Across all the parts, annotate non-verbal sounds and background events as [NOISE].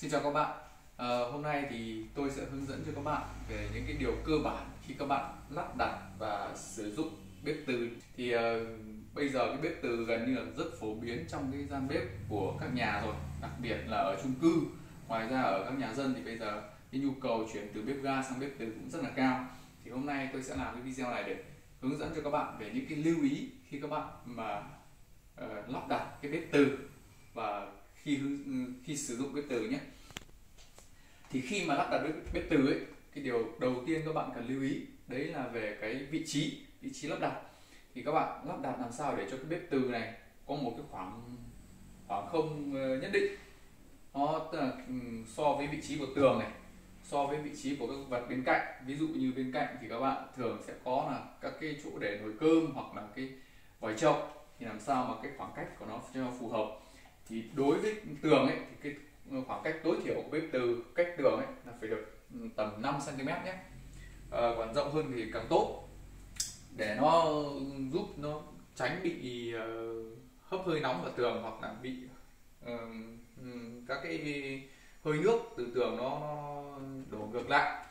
Xin chào các bạn. À, Hôm nay thì tôi sẽ hướng dẫn cho các bạn về những cái điều cơ bản khi các bạn lắp đặt và sử dụng bếp từ. Thì à, bây giờ cái bếp từ gần như là rất phổ biến trong cái gian bếp của các nhà rồi đặc biệt là ở chung cư. Ngoài ra ở các nhà dân thì bây giờ cái nhu cầu chuyển từ bếp ga sang bếp từ cũng rất là cao. Thì hôm nay tôi sẽ làm cái video này để hướng dẫn cho các bạn về những cái lưu ý khi các bạn mà uh, lắp đặt cái bếp từ. Và khi ừ, khi sử dụng bếp từ nhé. Thì khi mà lắp đặt bếp, bếp từ ấy cái điều đầu tiên các bạn cần lưu ý đấy là về cái vị trí vị trí lắp đặt. Thì các bạn lắp đặt làm sao để cho cái bếp từ này có một cái khoảng khoảng không ờ, nhất định. Nó tức là ừ, so với vị trí của tường này so với vị trí của các vật bên cạnh. Ví dụ như bên cạnh thì các bạn thường sẽ có là các cái chỗ để nồi cơm hoặc là cái vòi chậu thì làm sao mà cái khoảng cách của nó cho phù hợp thì đối với tường ấy thì cái ờ, khoảng cách tối thiểu của bếp từ cách tường ấy là phải được ừ, tầm 5 cm nhé. À, còn rộng hơn thì càng tốt. Để nó giúp nó tránh bị uh, hấp hơi nóng vào tường hoặc là bị uh, các cái hơi nước từ tường nó đổ ngược lại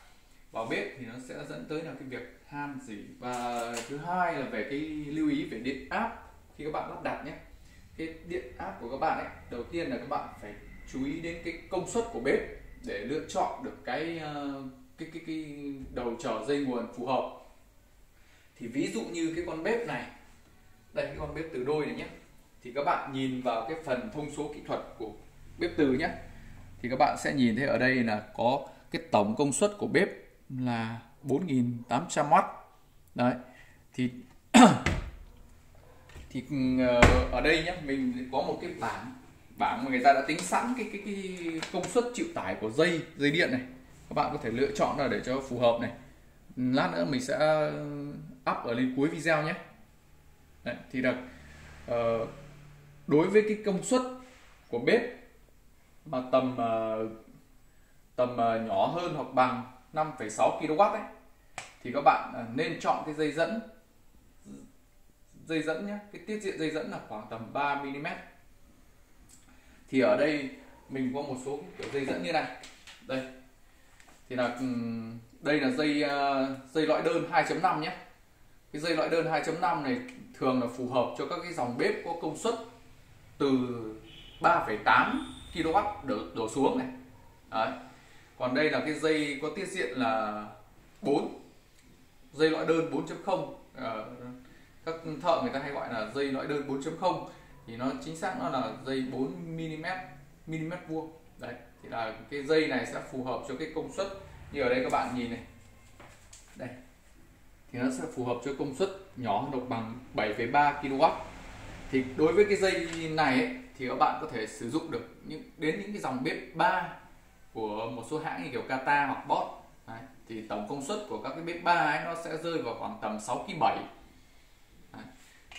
vào bếp thì nó sẽ dẫn tới là cái việc han dỉ và thứ hai là về cái lưu ý về điện áp khi các bạn lắp đặt nhé cái điện áp của các bạn ấy, đầu tiên là các bạn phải chú ý đến cái công suất của bếp để lựa chọn được cái ờ, cái cái cái đầu trở dây nguồn phù hợp. Thì ví dụ như cái con bếp này, đây, cái con bếp từ đôi này nhé thì các bạn nhìn vào cái phần thông số kỹ thuật của bếp từ nhé thì các bạn sẽ nhìn thấy ở đây là có cái tổng công suất của bếp là 4.800W đấy, thì [CLEARS THROAT] [CLEARS THROAT] thì ừ, ờ, ở đây nhé mình có một cái bảng bảng mà người ta đã tính sẵn cái cái cái công suất chịu tải của dây dây điện này. Các bạn có thể lựa chọn là để cho phù hợp này. Lát nữa mình sẽ ừ, up ở lên cuối video nhé. Đấy, thì được. Uh, đối với cái công suất của bếp mà tầm uh, tầm uh, nhỏ hơn hoặc bằng 5,6 kW ấy thì các bạn nên chọn cái dây dẫn dây dẫn nhé cái tiết diện dây dẫn là khoảng tầm 3 mm thì ở đây mình có một số kiểu dây dẫn như này. Đây. Thì là ừ, đây là dây ờ, dây loại đơn 2.5 nhé cái dây loại đơn 2.5 này thường là phù hợp cho các cái dòng bếp có công suất từ 3,8 kW đổ, đổ xuống này. Đấy. còn đây là cái dây có tiết diện là 4 dây loại đơn 4.0 uh, các thợ người ta hay gọi là dây loại đơn 4.0 thì nó chính xác nó là dây 4 mm mm vuông. Đấy thì là cái dây này sẽ phù hợp cho cái công suất. Như ở đây các bạn nhìn này. Đây. Thì nó sẽ phù hợp cho công suất nhỏ hơn độc bằng 7,3 kW thì đối với cái dây này ấy, thì các bạn có thể sử dụng được những đến những cái dòng bếp 3 của một số hãng như kiểu Kata hoặc Bosch. Đấy, thì tổng công suất của các cái bếp 3 ấy nó sẽ rơi vào khoảng tầm 6 kg 7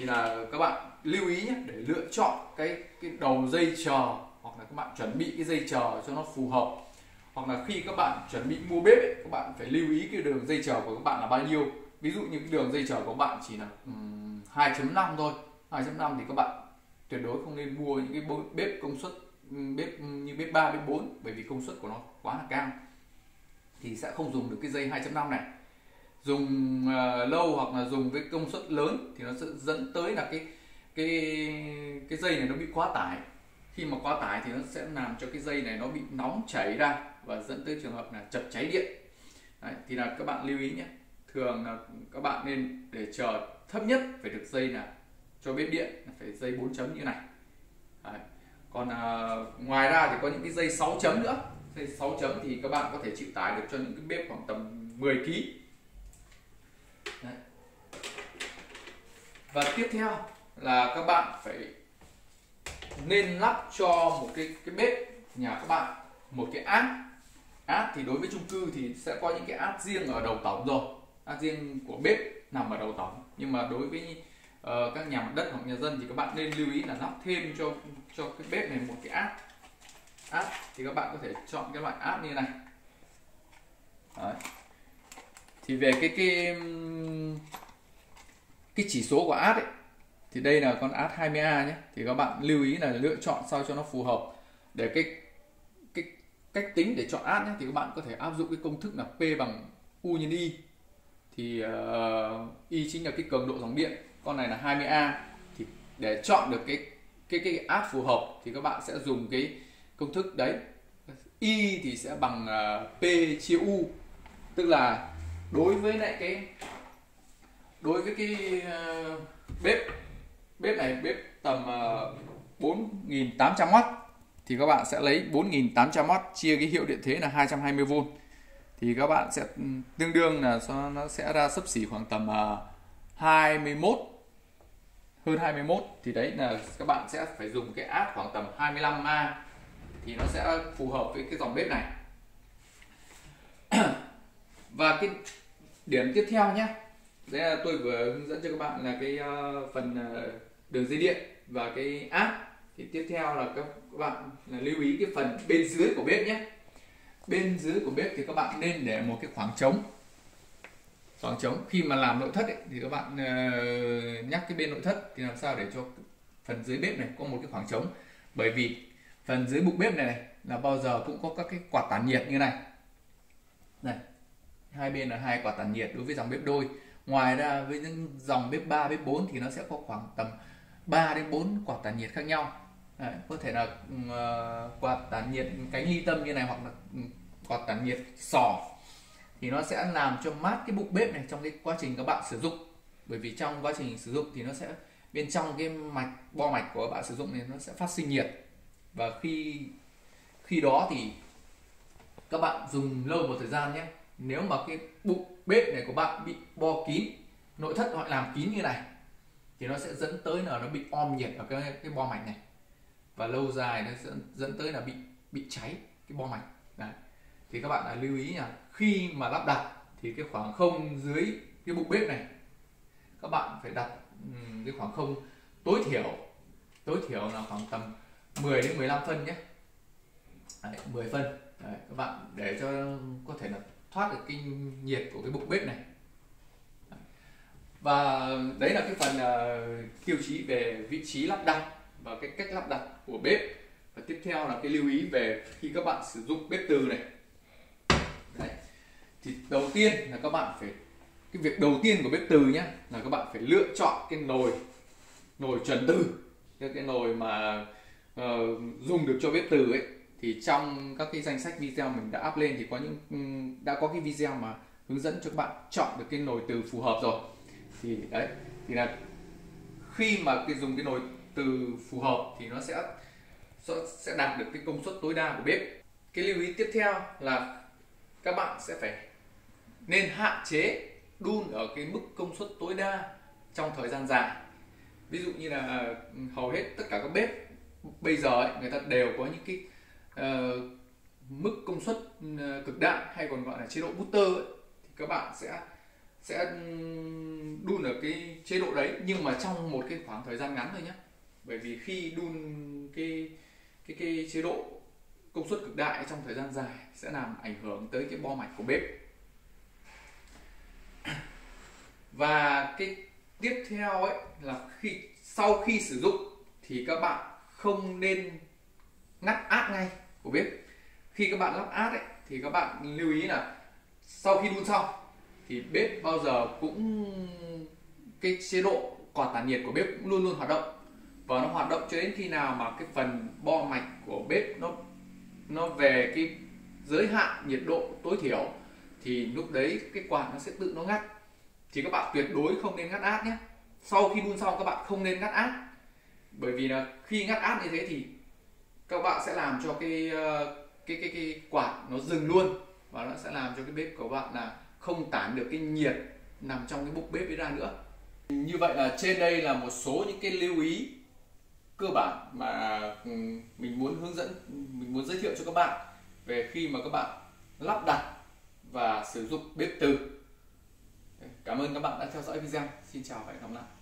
thì là các bạn lưu ý nhé để lựa chọn cái cái đầu dây chờ hoặc là các bạn chuẩn bị cái dây chờ cho nó phù hợp. Hoặc là khi các bạn chuẩn bị mua bếp ấy, các bạn phải lưu ý cái đường dây chờ của các bạn là bao nhiêu. Ví dụ như cái đường dây chờ của bạn chỉ là um, 2.5 thôi. 2.5 thì các bạn tuyệt đối không nên mua những cái bếp công suất bếp như bếp 3, bếp 4 bởi vì công suất của nó quá là cao. Thì sẽ không dùng được cái dây 2.5 này dùng uh, lâu hoặc là dùng với công suất lớn thì nó sẽ dẫn tới là cái cái cái dây này nó bị quá tải. Khi mà quá tải thì nó sẽ làm cho cái dây này nó bị nóng chảy ra và dẫn tới trường hợp là chập cháy điện. Đấy, thì là các bạn lưu ý nhé. Thường là các bạn nên để chờ thấp nhất phải được dây là cho bếp điện phải dây 4 chấm như này. Đấy. còn à, ngoài ra thì có những cái dây 6 chấm nữa. Dây 6 chấm thì các bạn có thể chịu tải được cho những cái bếp khoảng tầm 10 kg và tiếp theo là các bạn phải nên lắp cho một cái cái bếp nhà các bạn một cái áp áp thì đối với chung cư thì sẽ có những cái áp riêng ở đầu tổng rồi. Áp riêng của bếp nằm ở đầu tổng. Nhưng mà đối với uh, các nhà mặt đất hoặc nhà dân thì các bạn nên lưu ý là lắp thêm cho cho cái bếp này một cái áp áp thì các bạn có thể chọn cái loại áp như này. Đấy. thì về cái cái cái chỉ số của áp ấy thì đây là con ad 20A nhé. Thì các bạn lưu ý là lựa chọn sao cho nó phù hợp. Để cái cái cách tính để chọn ad nhé thì các bạn có thể áp dụng cái công thức là P bằng U nhân Y thì ờ, uh, Y chính là cái cường độ dòng điện. Con này là 20A thì để chọn được cái cái cái ad phù hợp thì các bạn sẽ dùng cái công thức đấy. Y thì sẽ bằng uh, P chia U. Tức là đối với lại cái đối với cái ờ, bếp bếp này bếp tầm ờ, uh, 4.800W thì các bạn sẽ lấy 4.800W chia cái hiệu điện thế là 220V thì các bạn sẽ ừ, tương đương là nó sẽ ra sấp xỉ khoảng tầm ờ, 21 hơn 21 thì đấy là các bạn sẽ phải dùng cái áp khoảng tầm 25A thì nó sẽ phù hợp với cái dòng bếp này. [CLEARS THROAT] Và cái điểm tiếp theo nhé đấy là tôi vừa hướng dẫn cho các bạn là cái uh, phần uh, đường dây điện và cái áp thì tiếp theo là các bạn là lưu ý cái phần bên dưới của bếp nhé. Bên dưới của bếp thì các bạn nên để một cái khoảng trống. Khoảng trống. Khi mà làm nội thất ấy, thì các bạn uh, nhắc cái bên nội thất thì làm sao để cho phần dưới bếp này có một cái khoảng trống. Bởi vì phần dưới bụng bếp này, này là bao giờ cũng có các cái quạt tản nhiệt như này. Này hai bên là hai quạt tản nhiệt đối với dòng bếp đôi ngoài ra với những dòng bếp 3, bếp 4 thì nó sẽ có khoảng tầm 3 đến 4 quạt tản nhiệt khác nhau. Đấy, có thể là uh, quạt tản nhiệt cánh ly tâm như này hoặc là ừ, quạt tản nhiệt sò. Thì nó sẽ làm cho mát cái bụng bếp này trong cái quá trình các bạn sử dụng. Bởi vì trong quá trình sử dụng thì nó sẽ bên trong cái mạch bo mạch của bạn sử dụng này nó sẽ phát sinh nhiệt. Và khi khi đó thì các bạn dùng lâu một thời gian nhé nếu mà cái bụng bếp này của bạn bị bo kín nội thất họ làm kín như này thì nó sẽ dẫn tới là nó bị om nhiệt ở cái cái bo mạch này. Và lâu dài nó dẫn dẫn tới là bị bị cháy cái bo mạch đấy. Thì các bạn là lưu ý là khi mà lắp đặt thì cái khoảng không dưới cái bụng bếp này các bạn phải đặt cái khoảng không tối thiểu tối thiểu là khoảng tầm 10 đến 15 phân nhé. Đấy, 10 phân. Đấy, các bạn để cho có thể là thoát được cái nhiệt của cái bụng bếp này. Và đấy là cái phần uh, tiêu chí về vị trí lắp đặt và cái cách lắp đặt của bếp. Và tiếp theo là cái lưu ý về khi các bạn sử dụng bếp từ này. Đấy. thì đầu tiên là các bạn phải cái việc đầu tiên của bếp từ nhé là các bạn phải lựa chọn cái nồi nồi chuẩn từ. Cái nồi mà uh, dùng được cho bếp từ ấy thì trong các cái danh sách video mình đã up lên thì có những ừ, đã có cái video mà hướng dẫn cho các bạn chọn được cái nồi từ phù hợp rồi. Thì đấy thì là khi mà cái dùng cái nồi từ phù hợp thì nó sẽ sẽ đạt được cái công suất tối đa của bếp. Cái lưu ý tiếp theo là các bạn sẽ phải nên hạn chế đun ở cái mức công suất tối đa trong thời gian dài. Ví dụ như là ừ, hầu hết tất cả các bếp bây giờ ấy, người ta đều có những cái uh, mức công suất uh, cực đại hay còn gọi là chế độ booster ấy, thì các bạn sẽ sẽ đun ở cái chế độ đấy nhưng mà trong một cái khoảng thời gian ngắn thôi nhé bởi vì khi đun cái cái cái chế độ công suất cực đại trong thời gian dài sẽ làm ảnh hưởng tới cái bo mạch của bếp. [CLEARS THROAT] Và cái tiếp theo ấy là khi sau khi sử dụng thì các bạn không nên ngắt át ngay của bếp khi các bạn lắp át ấy, thì các bạn lưu ý là sau khi đun xong, thì bếp bao giờ cũng, cái chế độ quạt tản nhiệt của bếp cũng luôn luôn hoạt động. Và nó hoạt động cho đến khi nào mà cái phần bo mạch của bếp nó nó về cái giới hạn nhiệt độ tối thiểu, thì lúc đấy cái quạt nó sẽ tự nó ngắt. Thì các bạn tuyệt đối không nên ngắt át nhé. Sau khi đun xong, các bạn không nên ngắt át bởi vì là khi ngắt át như thế thì các bạn sẽ làm cho cái ờ, cái cái cái quạt nó dừng luôn. Và nó sẽ làm cho cái bếp của bạn là không tản được cái nhiệt nằm trong cái bụng bếp ấy ra nữa. Như vậy là trên đây là một số những cái lưu ý cơ bản mà ừ, mình muốn hướng dẫn, mình muốn giới thiệu cho các bạn về khi mà các bạn lắp đặt và sử dụng bếp từ. Cảm ơn các bạn đã theo dõi video. Xin chào và hẹn gặp lại.